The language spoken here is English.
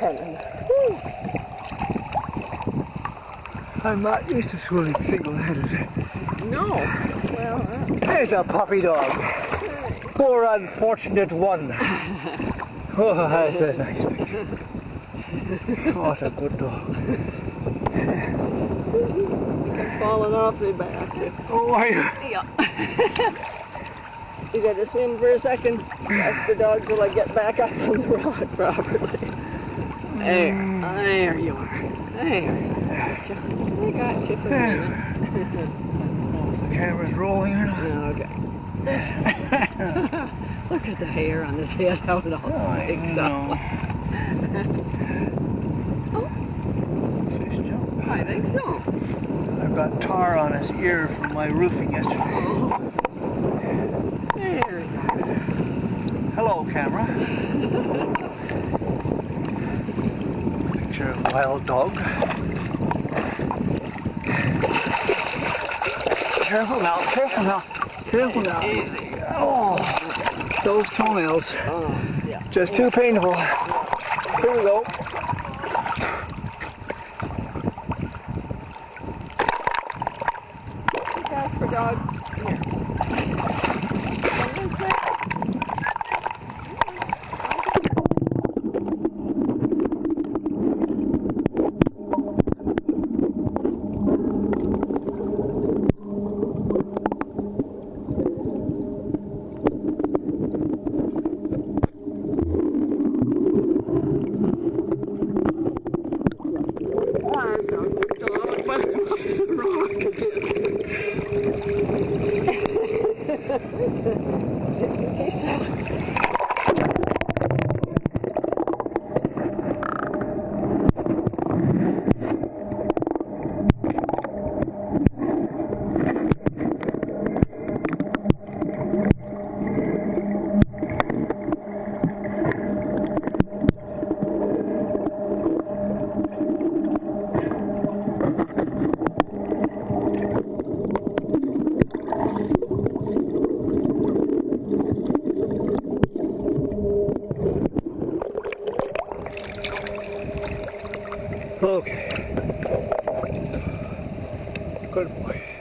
Woo. I'm not used to swimming single-handed. No. Well, uh, There's a puppy dog. Poor unfortunate one. Oh, that's a nice picture. What a good dog. falling off the back. Oh, are you? Yeah. you got to swim for a second. Ask the dog till I get back up on the rock properly. There. There you are. There. Got you. I got you for a minute. The camera's rolling or not? Okay. Look at the hair on his head, how it all up. Oh, Fish jump. I think so. I've got tar on his ear from my roofing yesterday. Oh. There he goes. Hello, camera. Picture of wild dog. Careful now, careful now, careful now. Easy. Oh, those toenails. Just too painful. Here we go. He says, Okay. Good boy.